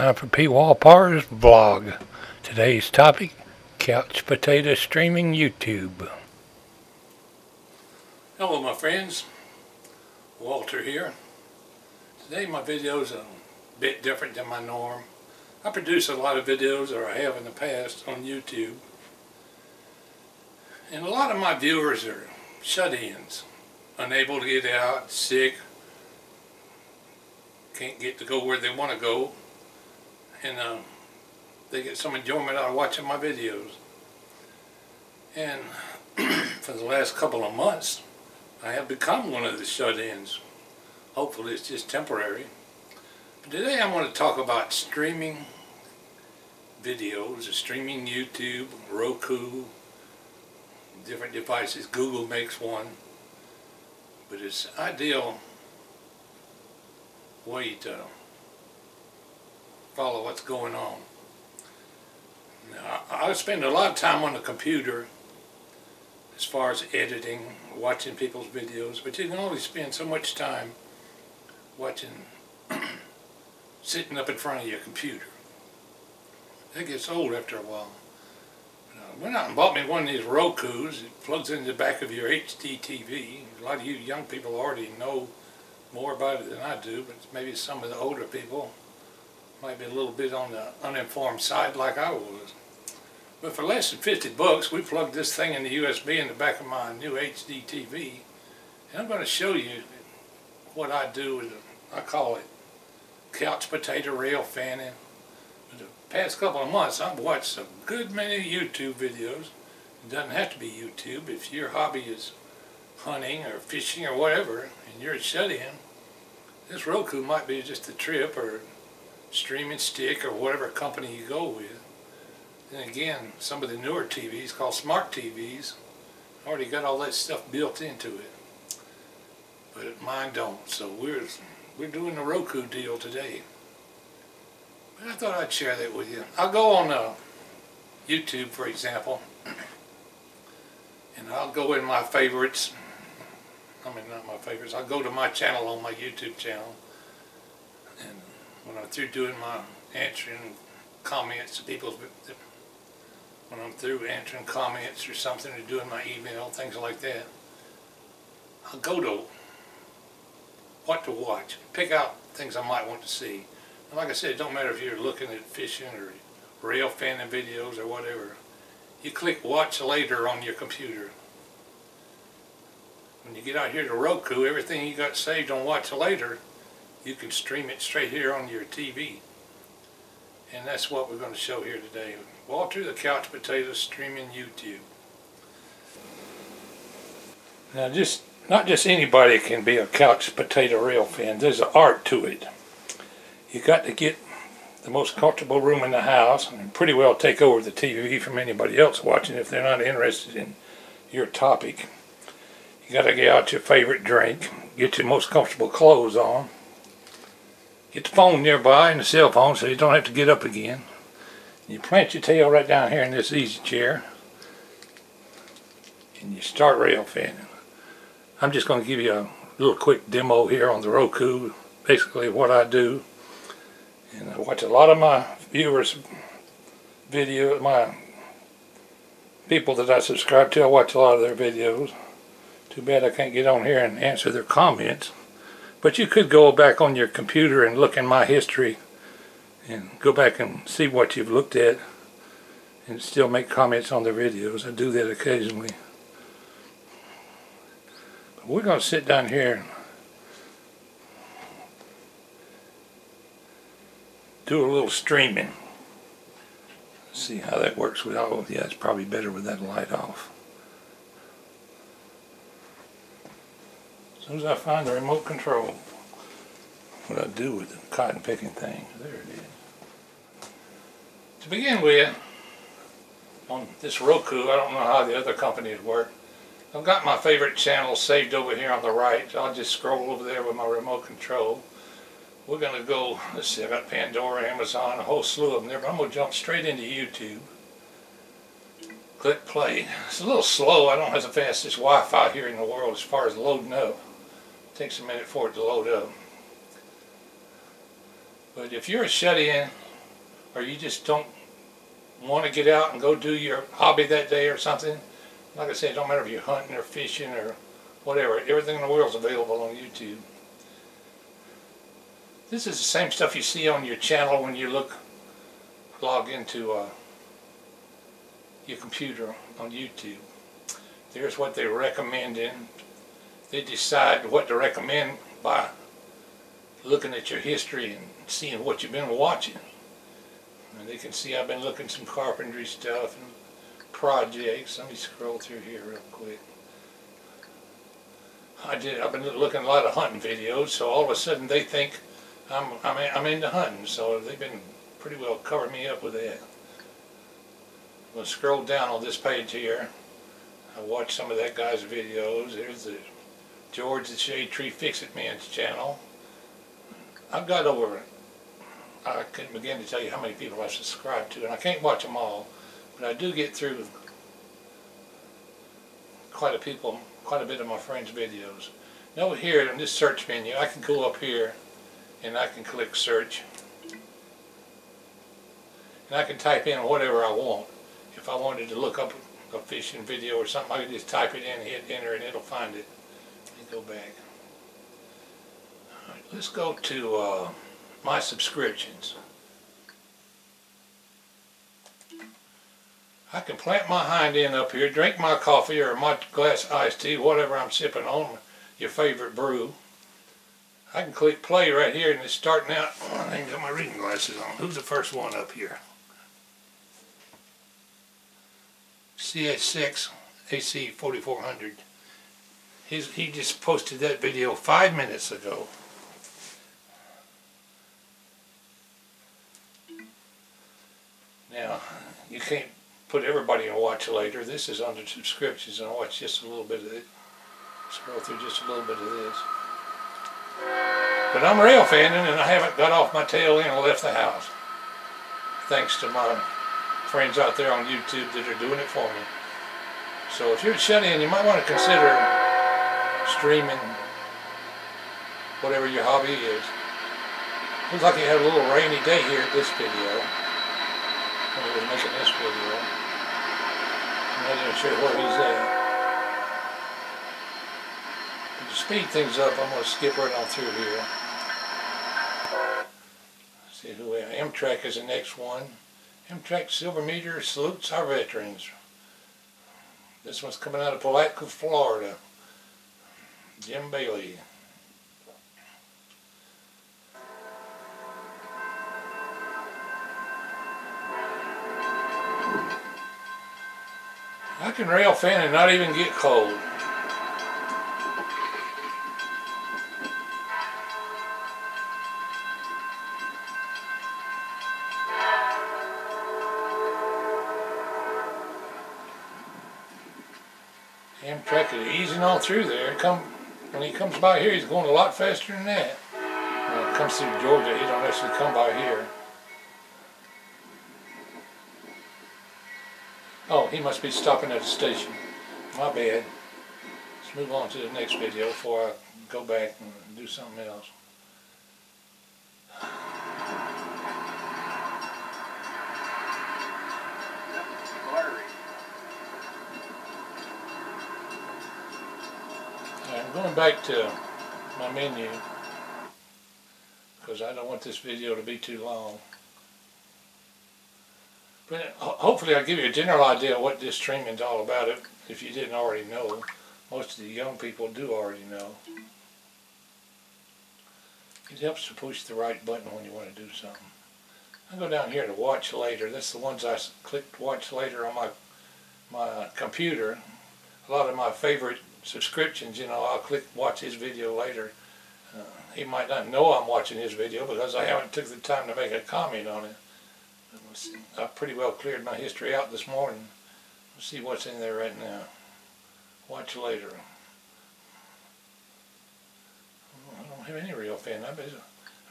Time for P. Walpar's vlog. Today's topic, couch potato streaming YouTube. Hello my friends, Walter here. Today my video is a bit different than my norm. I produce a lot of videos, or I have in the past, on YouTube. And a lot of my viewers are shut-ins, unable to get out, sick, can't get to go where they want to go and uh, they get some enjoyment out of watching my videos. And for the last couple of months I have become one of the shut-ins. Hopefully it's just temporary. But today I want to talk about streaming videos streaming YouTube Roku different devices. Google makes one. But it's ideal way to follow what's going on. Now, I spend a lot of time on the computer as far as editing, watching people's videos, but you can only spend so much time watching, sitting up in front of your computer. It gets old after a while. Uh, went out and bought me one of these Roku's. It plugs into the back of your HD TV. A lot of you young people already know more about it than I do, but maybe some of the older people might be a little bit on the uninformed side like I was. But for less than 50 bucks, we plugged this thing in the USB in the back of my new HD TV. And I'm going to show you what I do with, a, I call it couch potato rail fanning. For the past couple of months, I've watched a good many YouTube videos. It doesn't have to be YouTube. If your hobby is hunting or fishing or whatever, and you're shut-in, this Roku might be just a trip or streaming stick or whatever company you go with. And again, some of the newer TVs called smart TVs already got all that stuff built into it. But mine don't, so we're, we're doing the Roku deal today. But I thought I'd share that with you. I'll go on uh, YouTube, for example, and I'll go in my favorites. I mean, not my favorites. I'll go to my channel on my YouTube channel, and when I'm through doing my answering comments to people's, when I'm through answering comments or something or doing my email, things like that, I'll go to what to watch, pick out things I might want to see. And like I said, it don't matter if you're looking at fishing or rail fanning videos or whatever. You click watch later on your computer. When you get out here to Roku, everything you got saved on watch later you can stream it straight here on your TV. And that's what we're going to show here today. Walter the Couch Potato streaming YouTube. Now just, not just anybody can be a couch potato rail fan. There's an art to it. You got to get the most comfortable room in the house and pretty well take over the TV from anybody else watching if they're not interested in your topic. You got to get out your favorite drink, get your most comfortable clothes on, Get the phone nearby and the cell phone so you don't have to get up again. You plant your tail right down here in this easy chair. And you start rail fanning. I'm just going to give you a little quick demo here on the Roku. Basically what I do. And I watch a lot of my viewers video, my people that I subscribe to, I watch a lot of their videos. Too bad I can't get on here and answer their comments. But you could go back on your computer and look in my history and go back and see what you've looked at and still make comments on the videos. I do that occasionally. But we're going to sit down here do a little streaming. See how that works with. Yeah, it's probably better with that light off. Soon as I find the remote control, what I do with the cotton picking thing. There it is. To begin with, on this Roku, I don't know how the other companies work. I've got my favorite channel saved over here on the right. I'll just scroll over there with my remote control. We're going to go, let's see, I've got Pandora, Amazon, a whole slew of them there, but I'm going to jump straight into YouTube. Click play. It's a little slow. I don't have the fastest Wi-Fi here in the world as far as loading up takes a minute for it to load up. But if you're a shut-in or you just don't want to get out and go do your hobby that day or something, like I said, it don't matter if you're hunting or fishing or whatever, everything in the world is available on YouTube. This is the same stuff you see on your channel when you look, log into uh, your computer on YouTube. There's what they recommend in. They decide what to recommend by looking at your history and seeing what you've been watching. And they can see I've been looking some carpentry stuff and projects. Let me scroll through here real quick. I did. I've been looking a lot of hunting videos, so all of a sudden they think I'm I'm I'm into hunting. So they've been pretty well covering me up with that. I'm gonna scroll down on this page here. I watched some of that guy's videos. There's the George the Shade Tree Fix It Man's channel. I've got over, I couldn't begin to tell you how many people I subscribe to, and I can't watch them all, but I do get through quite a people, quite a bit of my friends' videos. Now here in this search menu, I can go up here and I can click search. And I can type in whatever I want. If I wanted to look up a fishing video or something, I can just type it in, hit enter, and it'll find it. Me go back. Let's go to uh, my subscriptions. I can plant my hind end up here, drink my coffee or my glass iced tea, whatever I'm sipping on, your favorite brew. I can click play right here and it's starting out. I ain't got my reading glasses on. Who's the first one up here? CSX AC 4400. He's, he just posted that video five minutes ago. Now, you can't put everybody in watch later. This is under subscriptions and I watch just a little bit of it. Scroll through just a little bit of this. But I'm rail fanning and I haven't got off my tail end and left the house. Thanks to my friends out there on YouTube that are doing it for me. So if you're shut in, you might want to consider streaming whatever your hobby is. Looks like he had a little rainy day here at this video. When he was making this video. I'm not even sure where he's at. To speed things up, I'm going to skip right on through here. See who we have. Amtrak is the next one. Amtrak Silver Meteor salutes our veterans. This one's coming out of Palatka, Florida. Jim Bailey. I can rail fan and not even get cold. Amtrak is easing all through there. Come when he comes by here, he's going a lot faster than that. When it comes through Georgia, he don't actually come by here. Oh, he must be stopping at a station. My bad. Let's move on to the next video before I go back and do something else. Going back to my menu because I don't want this video to be too long. But uh, hopefully I'll give you a general idea of what this streaming is all about if you didn't already know. Most of the young people do already know. It helps to push the right button when you want to do something. I go down here to watch later. That's the ones I clicked watch later on my my computer. A lot of my favorite subscriptions, you know, I'll click watch his video later. Uh, he might not know I'm watching his video because I haven't took the time to make a comment on it. I pretty well cleared my history out this morning. Let's see what's in there right now. Watch later. I don't have any rail fan. I've been,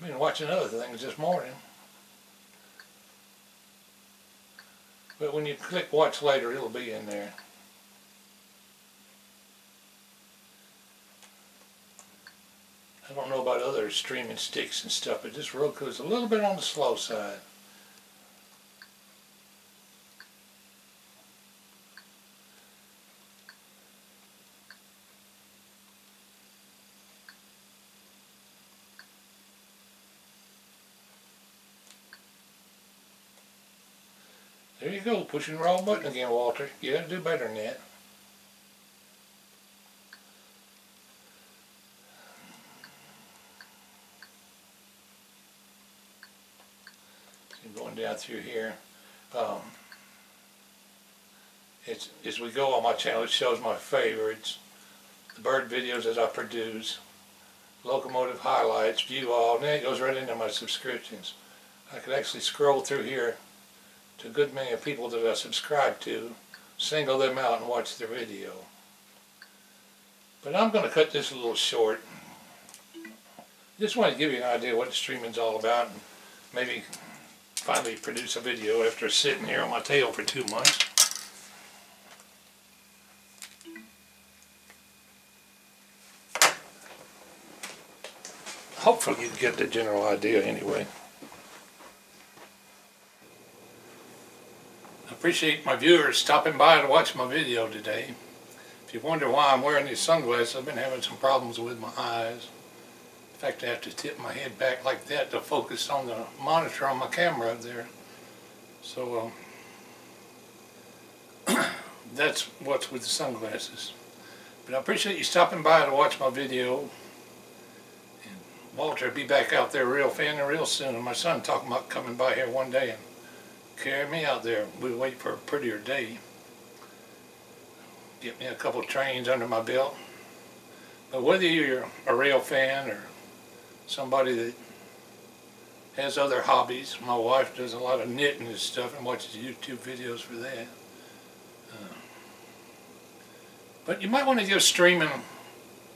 I've been watching other things this morning. But when you click watch later, it'll be in there. I don't know about other streaming sticks and stuff, but this Roku is a little bit on the slow side. There you go, pushing the wrong button again, Walter. You gotta do better than that. Down through here. Um, it's, as we go on my channel, it shows my favorites, the bird videos that I produce, locomotive highlights, view all, and then it goes right into my subscriptions. I could actually scroll through here to a good many of people that I subscribe to, single them out and watch their video. But I'm going to cut this a little short. Just want to give you an idea what streaming's all about and maybe finally produce a video after sitting here on my tail for two months. Hopefully you get the general idea anyway. I appreciate my viewers stopping by to watch my video today. If you wonder why I'm wearing these sunglasses, I've been having some problems with my eyes. In fact, I have to tip my head back like that to focus on the monitor on my camera up there. So, um, that's what's with the sunglasses. But I appreciate you stopping by to watch my video. And Walter will be back out there rail fanning real soon. And my son talking about coming by here one day and carry me out there. We'll wait for a prettier day. Get me a couple trains under my belt. But whether you're a rail fan or somebody that has other hobbies, my wife does a lot of knitting and stuff and watches YouTube videos for that. Uh, but you might want to give streaming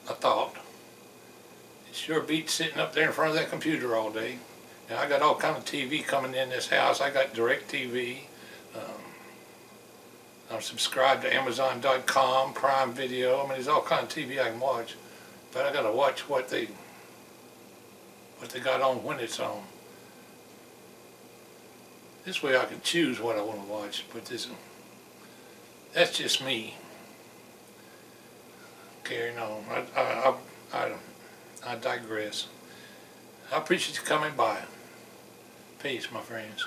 a thought. It sure beats sitting up there in front of that computer all day. Now I got all kind of TV coming in this house. I got DirecTV. Um, I'm subscribed to Amazon.com, Prime Video. I mean, there's all kind of TV I can watch. But I got to watch what they what they got on when it's on. This way I can choose what I want to watch. But this, that's just me. Carrying on. I, I, I, I, I digress. I appreciate you coming by. Peace, my friends.